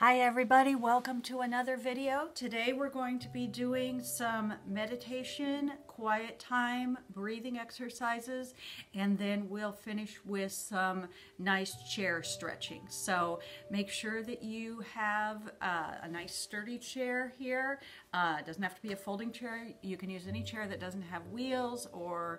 Hi everybody, welcome to another video. Today we're going to be doing some meditation, quiet time, breathing exercises, and then we'll finish with some nice chair stretching. So make sure that you have uh, a nice sturdy chair here. Uh, it doesn't have to be a folding chair. You can use any chair that doesn't have wheels or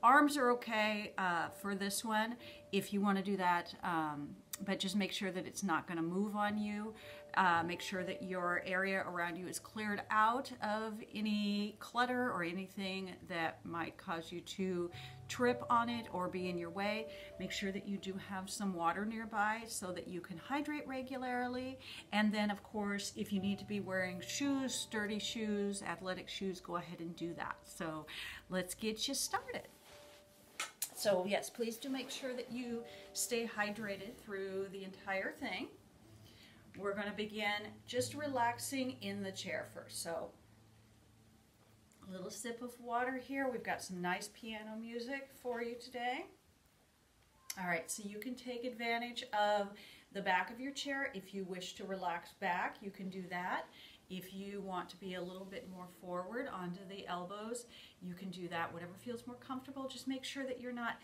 arms are okay uh, for this one if you want to do that. Um, but just make sure that it's not going to move on you. Uh, make sure that your area around you is cleared out of any clutter or anything that might cause you to trip on it or be in your way. Make sure that you do have some water nearby so that you can hydrate regularly. And then, of course, if you need to be wearing shoes, sturdy shoes, athletic shoes, go ahead and do that. So let's get you started. So yes, please do make sure that you stay hydrated through the entire thing. We're going to begin just relaxing in the chair first. So a little sip of water here. We've got some nice piano music for you today. All right, so you can take advantage of the back of your chair. If you wish to relax back, you can do that. If you want to be a little bit more forward onto the elbows, you can do that. Whatever feels more comfortable, just make sure that you're not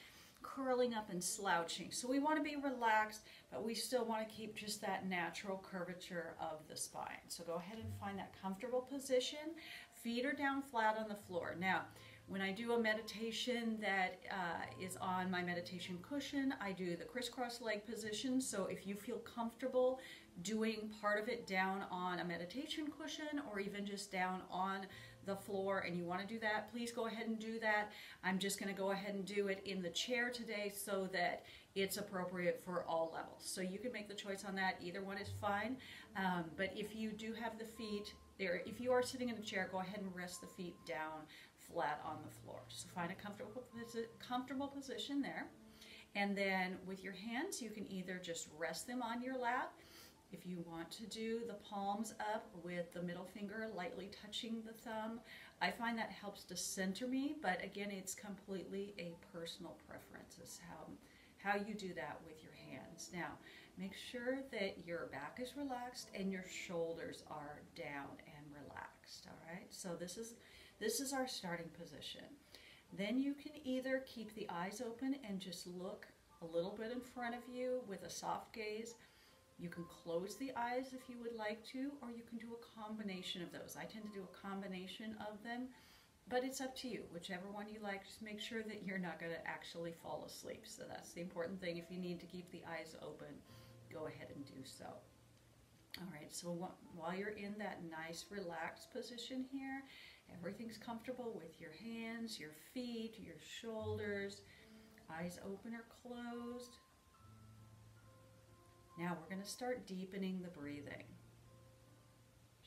curling up and slouching. So we want to be relaxed, but we still want to keep just that natural curvature of the spine. So go ahead and find that comfortable position. Feet are down flat on the floor. Now, when I do a meditation that uh, is on my meditation cushion, I do the crisscross leg position. So if you feel comfortable doing part of it down on a meditation cushion or even just down on the floor and you want to do that, please go ahead and do that. I'm just going to go ahead and do it in the chair today so that it's appropriate for all levels. So you can make the choice on that. Either one is fine. Um, but if you do have the feet there, if you are sitting in a chair, go ahead and rest the feet down flat on the floor. So find a comfortable, comfortable position there. And then with your hands, you can either just rest them on your lap if you want to do the palms up with the middle finger lightly touching the thumb, I find that helps to center me, but again, it's completely a personal preference is how, how you do that with your hands. Now, make sure that your back is relaxed and your shoulders are down and relaxed, all right? So this is, this is our starting position. Then you can either keep the eyes open and just look a little bit in front of you with a soft gaze, you can close the eyes if you would like to, or you can do a combination of those. I tend to do a combination of them, but it's up to you. Whichever one you like, just make sure that you're not going to actually fall asleep. So that's the important thing. If you need to keep the eyes open, go ahead and do so. All right, so while you're in that nice relaxed position here, everything's comfortable with your hands, your feet, your shoulders, eyes open or closed. Now we're going to start deepening the breathing.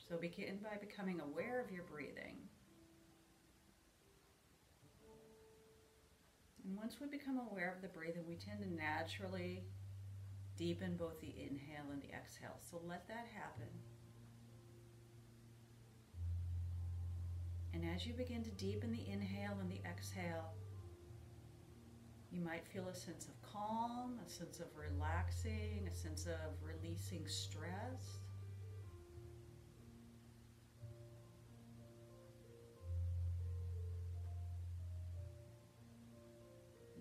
So begin by becoming aware of your breathing. And once we become aware of the breathing, we tend to naturally deepen both the inhale and the exhale. So let that happen. And as you begin to deepen the inhale and the exhale, you might feel a sense of calm, a sense of relaxing, a sense of releasing stress.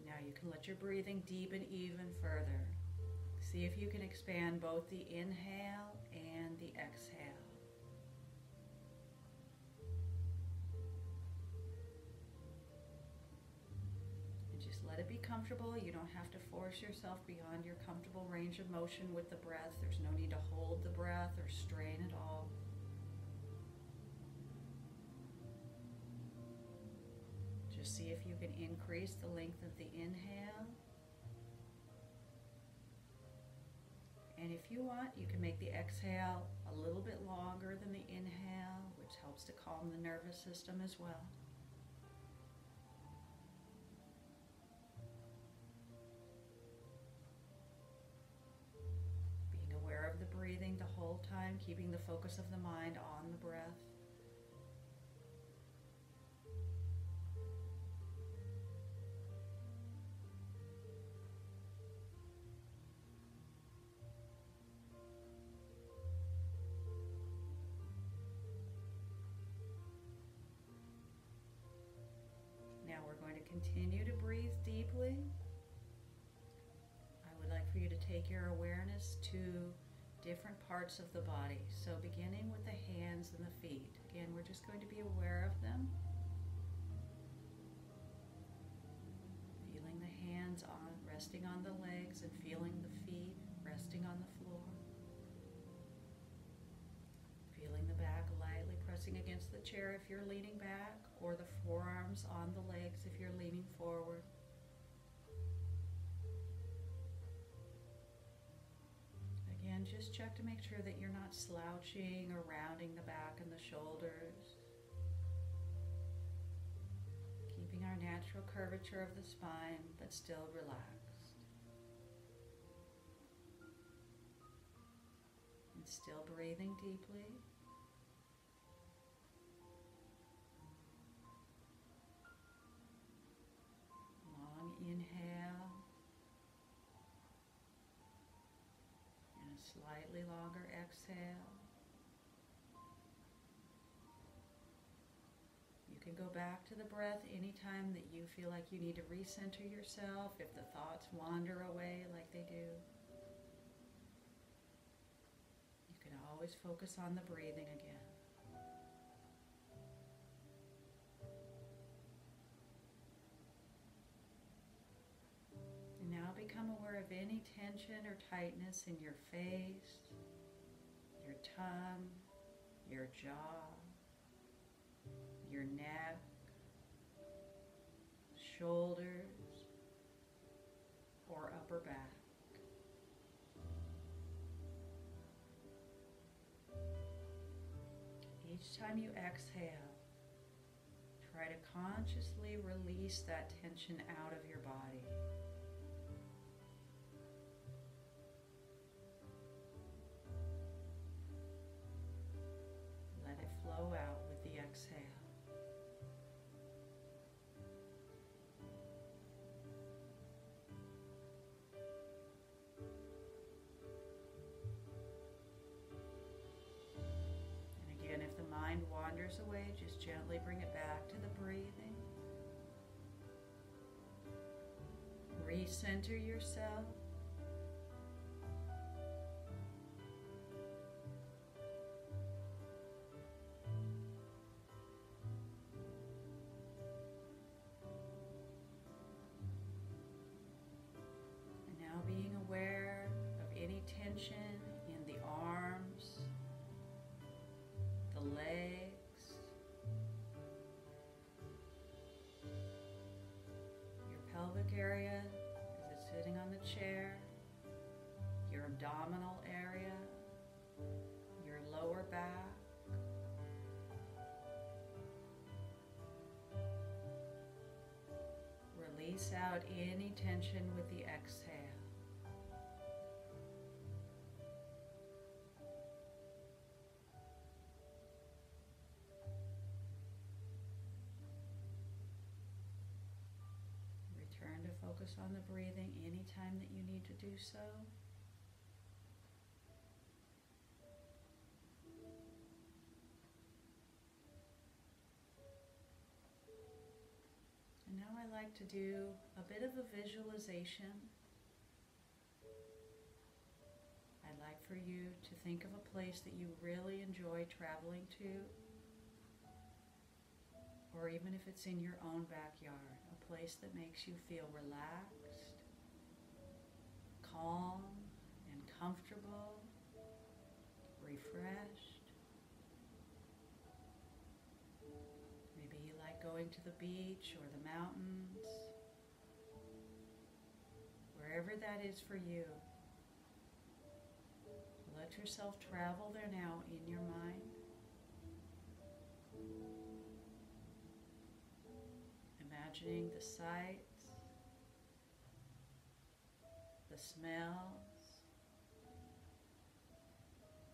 Now you can let your breathing deepen even further. See if you can expand both the inhale and the exhale. It be comfortable. You don't have to force yourself beyond your comfortable range of motion with the breath. There's no need to hold the breath or strain at all. Just see if you can increase the length of the inhale. And if you want, you can make the exhale a little bit longer than the inhale, which helps to calm the nervous system as well. focus of the mind on the breath. Now we're going to continue to breathe deeply. I would like for you to take your awareness to different parts of the body. So, beginning with the hands and the feet. Again, we're just going to be aware of them. Feeling the hands on, resting on the legs, and feeling the feet resting on the floor. Feeling the back lightly pressing against the chair if you're leaning back, or the forearms on the legs if you're leaning forward. Check to make sure that you're not slouching or rounding the back and the shoulders. Keeping our natural curvature of the spine, but still relaxed. And still breathing deeply. Can go back to the breath anytime that you feel like you need to recenter yourself, if the thoughts wander away like they do. You can always focus on the breathing again. And now become aware of any tension or tightness in your face, your tongue, your jaw, your neck, shoulders, or upper back. Each time you exhale, try to consciously release that tension out of your body. Let it flow out gently bring it back to the breathing. Recenter yourself. Abdominal area, your lower back. Release out any tension with the exhale. Return to focus on the breathing anytime that you need to do so. Like to do a bit of a visualization. I'd like for you to think of a place that you really enjoy traveling to, or even if it's in your own backyard, a place that makes you feel relaxed, calm, and comfortable, refreshed. Going to the beach or the mountains, wherever that is for you. Let yourself travel there now in your mind. Imagining the sights, the smells,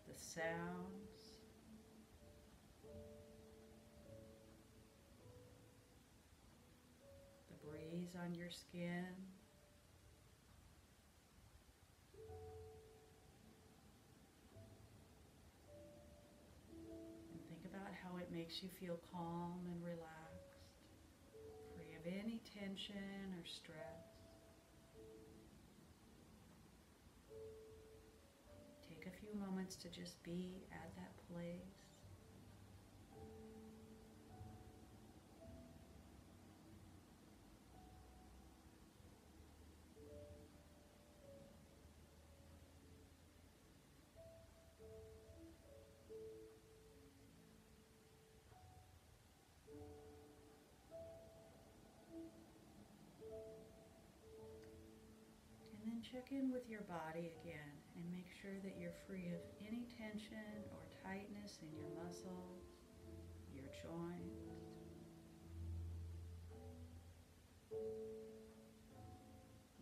the sounds, on your skin. And think about how it makes you feel calm and relaxed, free of any tension or stress. Take a few moments to just be at that place. Check in with your body again and make sure that you're free of any tension or tightness in your muscles, your joints.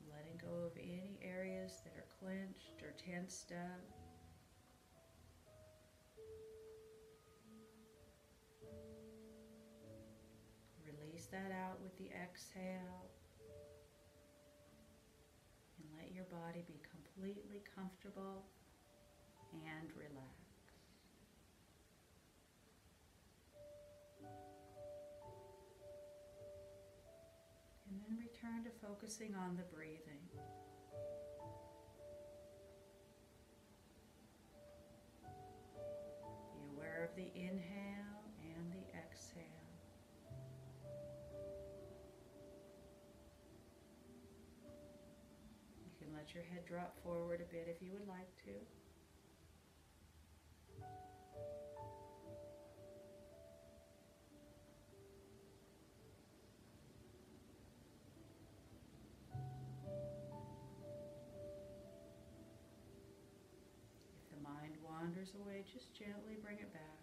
Letting go of any areas that are clenched or tensed up. Release that out with the exhale your body be completely comfortable and relaxed. And then return to focusing on the breathing. Be aware of the inhale your head drop forward a bit if you would like to. If the mind wanders away, just gently bring it back.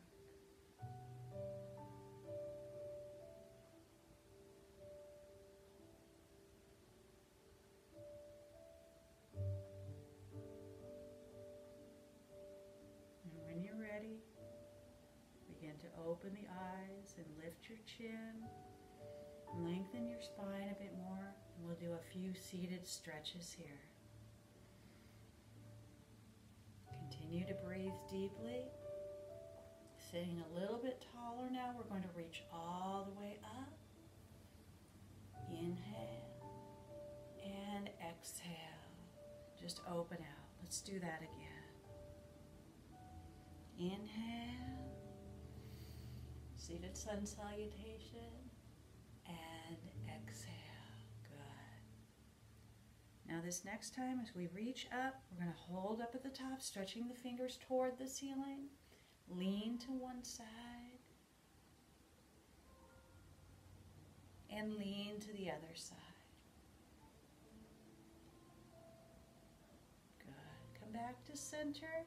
Open the eyes and lift your chin. Lengthen your spine a bit more. And we'll do a few seated stretches here. Continue to breathe deeply. Sitting a little bit taller now, we're going to reach all the way up. Inhale and exhale. Just open out. Let's do that again. Inhale seated sun salutation and exhale. Good. Now this next time as we reach up, we're going to hold up at the top, stretching the fingers toward the ceiling. Lean to one side. And lean to the other side. Good. Come back to center.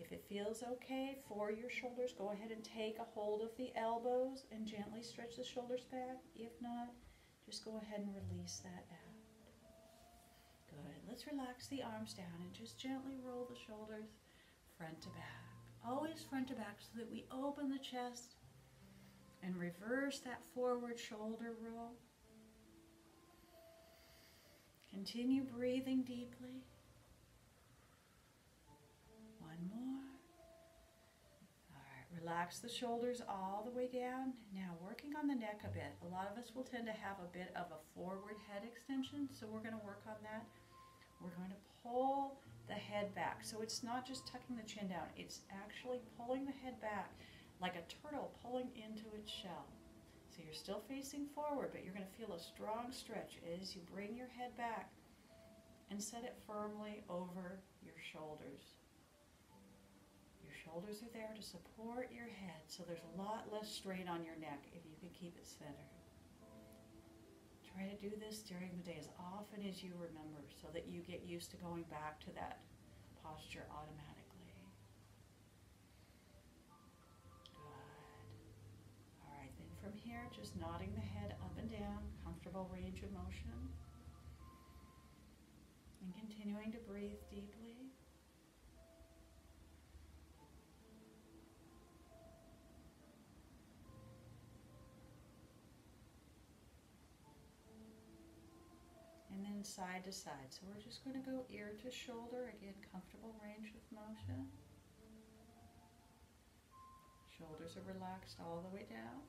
If it feels okay for your shoulders, go ahead and take a hold of the elbows and gently stretch the shoulders back. If not, just go ahead and release that out. Good. Let's relax the arms down and just gently roll the shoulders front to back. Always front to back so that we open the chest and reverse that forward shoulder roll. Continue breathing deeply. Relax the shoulders all the way down. Now working on the neck a bit. A lot of us will tend to have a bit of a forward head extension, so we're going to work on that. We're going to pull the head back. So it's not just tucking the chin down, it's actually pulling the head back like a turtle pulling into its shell. So you're still facing forward, but you're going to feel a strong stretch as you bring your head back and set it firmly over your shoulders shoulders are there to support your head, so there's a lot less strain on your neck if you can keep it centered. Try to do this during the day as often as you remember so that you get used to going back to that posture automatically. Good. All right, then from here, just nodding the head up and down, comfortable range of motion. And continuing to breathe deeply. side to side. So we're just going to go ear to shoulder. Again, comfortable range of motion. Shoulders are relaxed all the way down.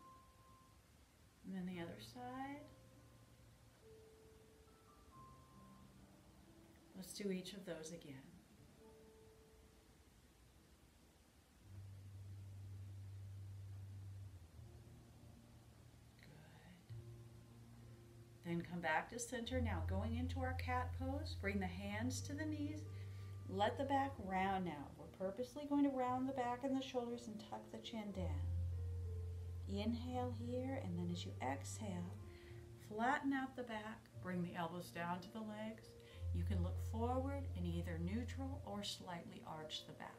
And then the other side. Let's do each of those again. Then come back to center. Now going into our cat pose, bring the hands to the knees. Let the back round now. We're purposely going to round the back and the shoulders and tuck the chin down. Inhale here, and then as you exhale, flatten out the back, bring the elbows down to the legs. You can look forward and either neutral or slightly arch the back.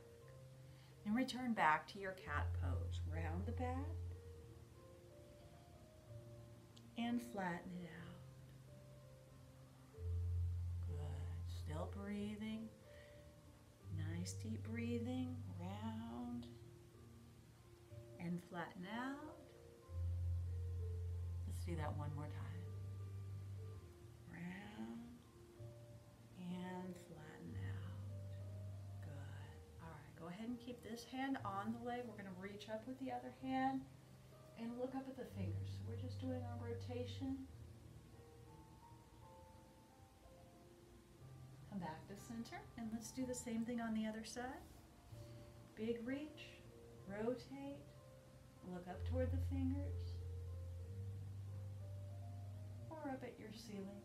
And return back to your cat pose. Round the back and flatten it out. Still breathing. Nice deep breathing. Round and flatten out. Let's do that one more time. Round and flatten out. Good. All right, go ahead and keep this hand on the leg. We're going to reach up with the other hand and look up at the fingers. So we're just doing our rotation. Center and let's do the same thing on the other side. Big reach, rotate, look up toward the fingers or up at your ceiling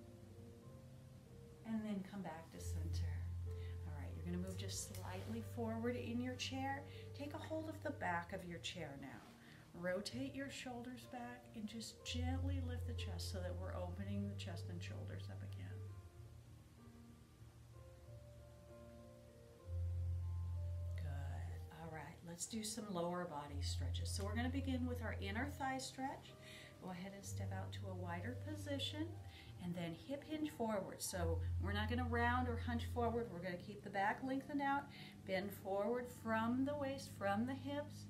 and then come back to center. All right, you're gonna move just slightly forward in your chair. Take a hold of the back of your chair now. Rotate your shoulders back and just gently lift the chest so that we're opening the chest and shoulders up again. Let's do some lower body stretches. So we're going to begin with our inner thigh stretch. Go ahead and step out to a wider position and then hip hinge forward. So we're not going to round or hunch forward. We're going to keep the back lengthened out, bend forward from the waist, from the hips,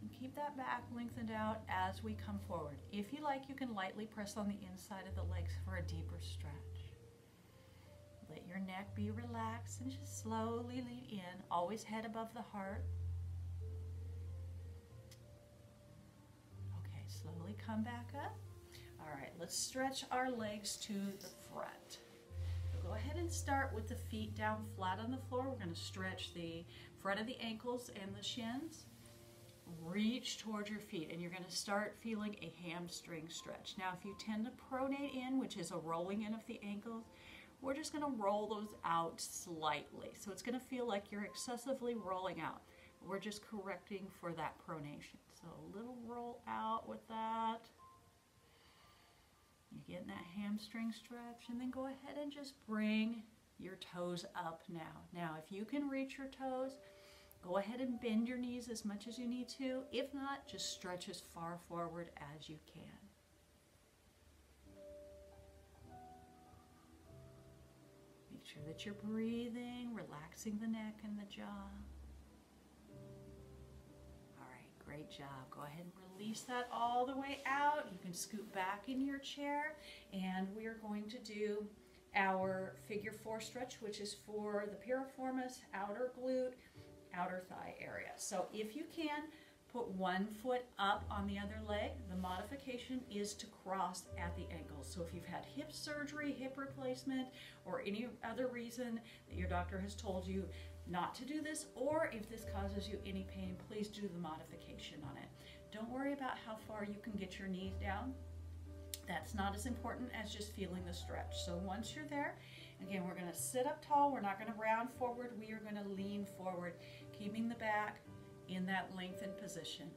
and keep that back lengthened out as we come forward. If you like, you can lightly press on the inside of the legs for a deeper stretch. Let your neck be relaxed and just slowly lean in, always head above the heart. Slowly come back up. All right, let's stretch our legs to the front. Go ahead and start with the feet down flat on the floor. We're going to stretch the front of the ankles and the shins. Reach towards your feet and you're going to start feeling a hamstring stretch. Now, if you tend to pronate in, which is a rolling in of the ankles, we're just going to roll those out slightly. So it's going to feel like you're excessively rolling out. We're just correcting for that pronation. So a little roll out with that. You're getting that hamstring stretch and then go ahead and just bring your toes up now. Now if you can reach your toes, go ahead and bend your knees as much as you need to. If not, just stretch as far forward as you can. Make sure that you're breathing, relaxing the neck and the jaw. Great job. Go ahead and release that all the way out. You can scoot back in your chair and we are going to do our figure four stretch, which is for the piriformis, outer glute, outer thigh area. So if you can, put one foot up on the other leg. The modification is to cross at the ankles. So if you've had hip surgery, hip replacement, or any other reason that your doctor has told you not to do this, or if this causes you any pain, please do the modification on it. Don't worry about how far you can get your knees down. That's not as important as just feeling the stretch. So once you're there, again, we're gonna sit up tall. We're not gonna round forward. We are gonna lean forward, keeping the back in that lengthened position.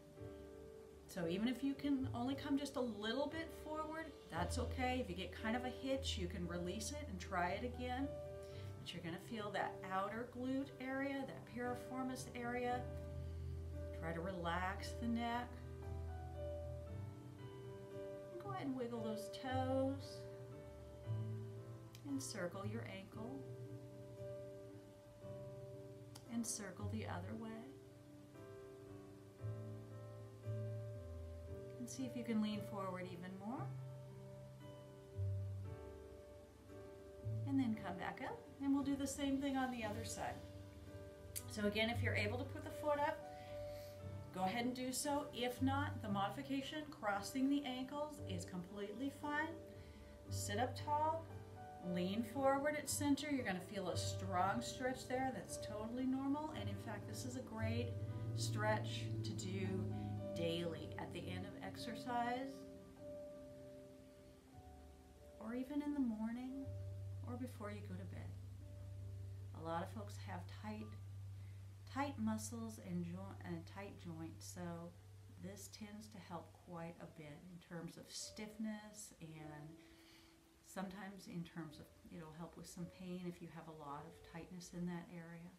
So even if you can only come just a little bit forward, that's okay. If you get kind of a hitch, you can release it and try it again. But you're going to feel that outer glute area, that piriformis area. Try to relax the neck. Go ahead and wiggle those toes. Encircle your ankle. And circle the other way. And see if you can lean forward even more. And then come back up. And we'll do the same thing on the other side. So again, if you're able to put the foot up, go ahead and do so. If not, the modification, crossing the ankles, is completely fine. Sit up tall, Lean forward at center. You're going to feel a strong stretch there. That's totally normal. And in fact, this is a great stretch to do daily at the end of exercise or even in the morning or before you go to bed. A lot of folks have tight tight muscles and, joint and tight joints, so this tends to help quite a bit in terms of stiffness and sometimes in terms of it'll help with some pain if you have a lot of tightness in that area.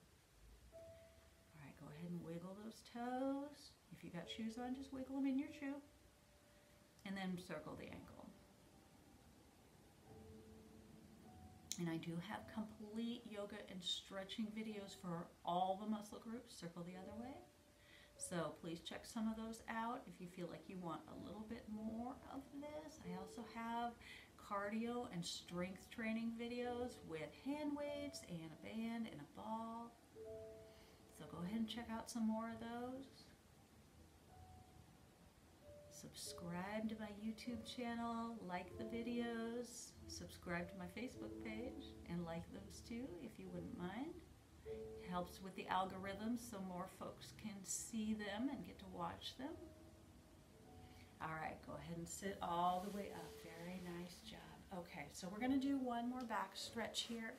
All right, go ahead and wiggle those toes. If you got shoes on, just wiggle them in your shoe. And then circle the ankle. And I do have complete yoga and stretching videos for all the muscle groups. Circle the other way. So please check some of those out if you feel like you want a little bit more of this. I also have cardio and strength training videos with hand weights and a band and a ball. So go ahead and check out some more of those subscribe to my YouTube channel, like the videos, subscribe to my Facebook page, and like those too if you wouldn't mind. It helps with the algorithms so more folks can see them and get to watch them. All right, go ahead and sit all the way up. Very nice job. Okay, so we're going to do one more back stretch here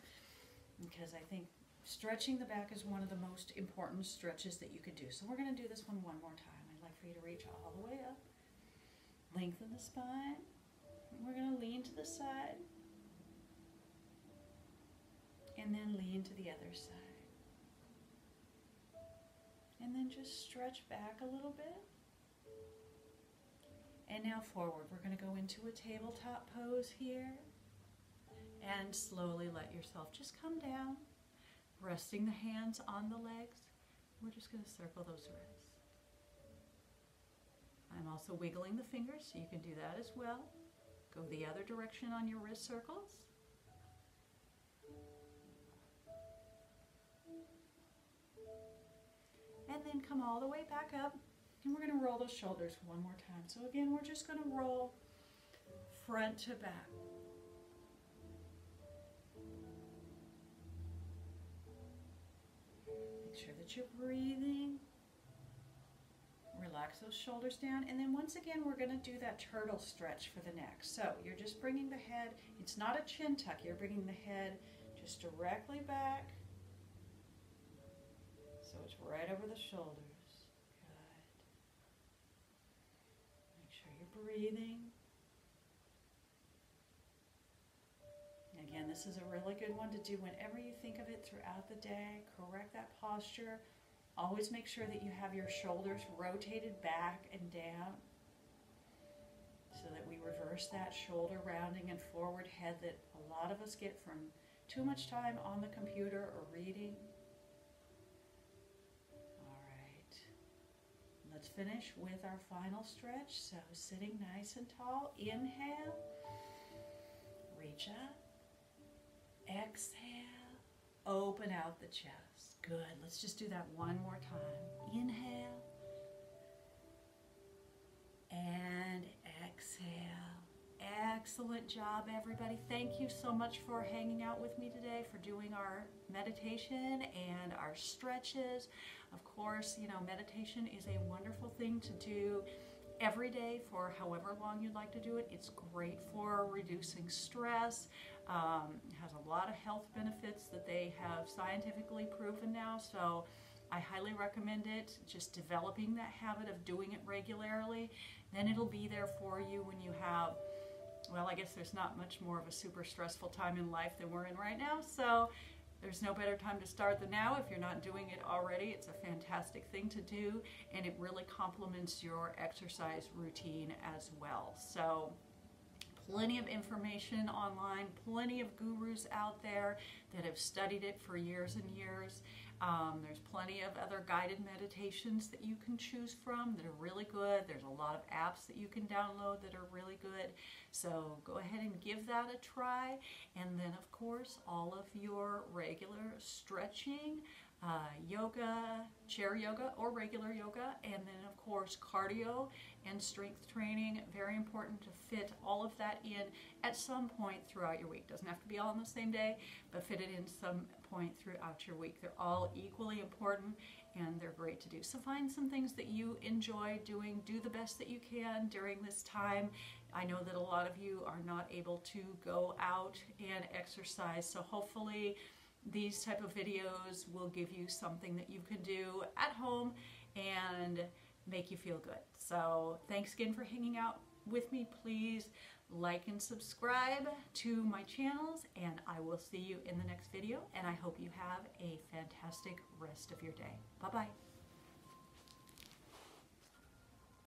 because I think stretching the back is one of the most important stretches that you could do. So we're going to do this one one more time. I'd like for you to reach all the way up Lengthen the spine. We're going to lean to the side. And then lean to the other side. And then just stretch back a little bit. And now forward. We're going to go into a tabletop pose here. And slowly let yourself just come down, resting the hands on the legs. We're just going to circle those wrists. I'm also wiggling the fingers, so you can do that as well. Go the other direction on your wrist circles. And then come all the way back up. And we're going to roll those shoulders one more time. So again, we're just going to roll front to back. Make sure that you're breathing. Relax those shoulders down. And then once again, we're going to do that turtle stretch for the neck. So you're just bringing the head, it's not a chin tuck, you're bringing the head just directly back. So it's right over the shoulders. Good. Make sure you're breathing. Again, this is a really good one to do whenever you think of it throughout the day. Correct that posture. Always make sure that you have your shoulders rotated back and down so that we reverse that shoulder rounding and forward head that a lot of us get from too much time on the computer or reading. All right. Let's finish with our final stretch. So sitting nice and tall. Inhale. Reach up. Exhale. Open out the chest. Good. Let's just do that one more time. Inhale. And exhale. Excellent job, everybody. Thank you so much for hanging out with me today, for doing our meditation and our stretches. Of course, you know, meditation is a wonderful thing to do every day for however long you'd like to do it. It's great for reducing stress. Um, has a lot of health benefits that they have scientifically proven now. So I highly recommend it. Just developing that habit of doing it regularly. Then it'll be there for you when you have, well, I guess there's not much more of a super stressful time in life than we're in right now. So there's no better time to start than now. If you're not doing it already, it's a fantastic thing to do, and it really complements your exercise routine as well. So, plenty of information online, plenty of gurus out there that have studied it for years and years. Um, there's plenty of other guided meditations that you can choose from that are really good. There's a lot of apps that you can download that are really good. So go ahead and give that a try. And then, of course, all of your regular stretching, uh, yoga, chair yoga, or regular yoga, and then, of course, cardio and strength training. Very important to fit all of that in at some point throughout your week. Doesn't have to be all on the same day, but fit it in some point throughout your week. They're all equally important and they're great to do. So find some things that you enjoy doing. Do the best that you can during this time. I know that a lot of you are not able to go out and exercise, so hopefully these type of videos will give you something that you can do at home and make you feel good. So thanks again for hanging out with me. Please like and subscribe to my channels and I will see you in the next video and I hope you have a fantastic rest of your day. Bye-bye.